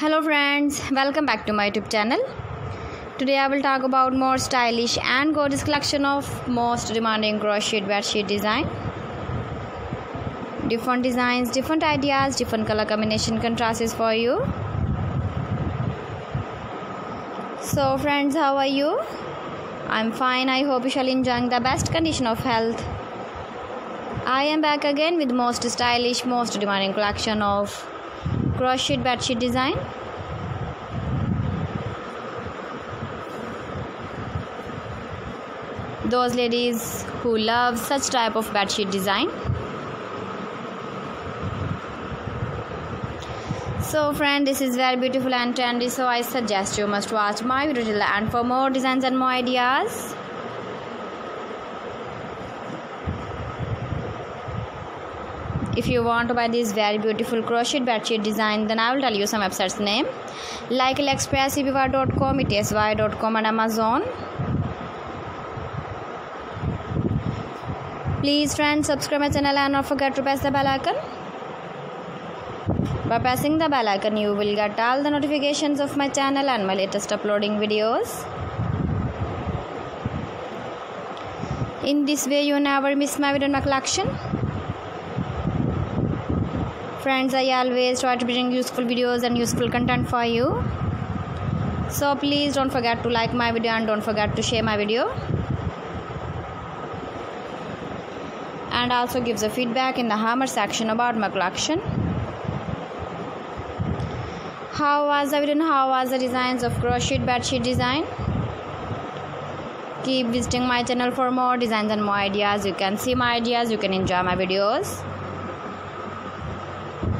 Hello friends, welcome back to my YouTube channel. Today I will talk about more stylish and gorgeous collection of most demanding crochet bedsheet design. Different designs, different ideas, different color combination contrasts for you. So friends, how are you? I'm fine. I hope you shall enjoying the best condition of health. I am back again with most stylish, most demanding collection of crochet bedsheet design. Those ladies who love such type of bedsheet design. So friend, this is very beautiful and trendy. So I suggest you must watch my video till end for more designs and more ideas. If you want to buy this very beautiful crochet bedsheet design then i will tell you some websites name. Like aliexpress ebiva.com etsy.com and amazon. Please friends subscribe my channel and don't forget to press the bell icon. By pressing the bell icon you will get all the notifications of my channel and my latest uploading videos. In this way you never miss my video in my collection friends i always try to bring useful videos and useful content for you. So please don't forget to like my video and don't forget to share my video. And also give the feedback in the hammer section about my collection. How was the video how was the designs of crochet bedsheet design? Keep visiting my channel for more designs and more ideas. You can see my ideas. You can enjoy my videos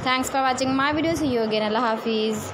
Thanks for watching my video. See you again. Allah Hafiz.